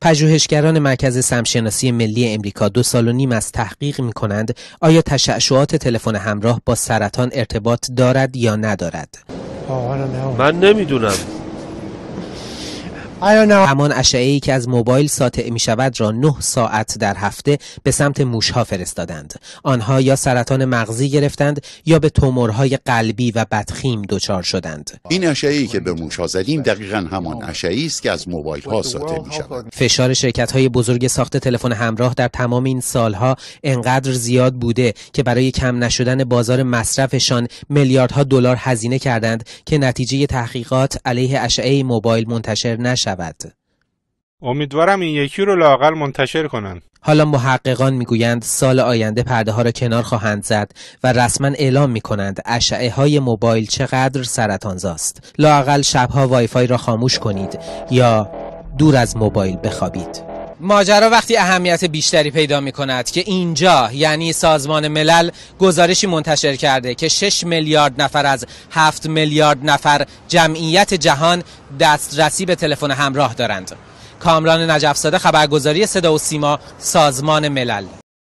پژوهشگران مرکز سمشناسی ملی امریکا دو سال و نیم از تحقیق می کنند آیا تشعشعات تلفن همراه با سرطان ارتباط دارد یا ندارد. من نمی‌دونم. همان اشعه ای که از موبایل ساطع می شود را 9 ساعت در هفته به سمت موشها فرستادند. آنها یا سرطان مغزی گرفتند یا به تومورهای قلبی و بدخیم دچار شدند. این اشعه ای که به موشها زدیم دقیقا همان اشعه است که از موبایل ها ساطع می شود. فشار شرکت های بزرگ ساخت تلفن همراه در تمام این سالها انقدر زیاد بوده که برای کم نشدن بازار مصرفشان میلیاردها دلار هزینه کردند که نتیجه تحقیقات علیه اشعه موبایل منتشر نشد. شود. امیدوارم این یکی رو لاقل منتشر کنند. حالا محققان می‌گویند سال آینده پرده ها را کنار خواهند زد و رسما اعلام می کنند اشعه های موبایل چقدر سرطانزاست. لاقل شبها وایفای را خاموش کنید یا دور از موبایل بخوابید. ماجرا وقتی اهمیت بیشتری پیدا می کند که اینجا یعنی سازمان ملل گزارشی منتشر کرده که 6 میلیارد نفر از 7 میلیارد نفر جمعیت جهان دسترسی به تلفن همراه دارند. کامران نجفزاده خبرگزاری صدا و سیما سازمان ملل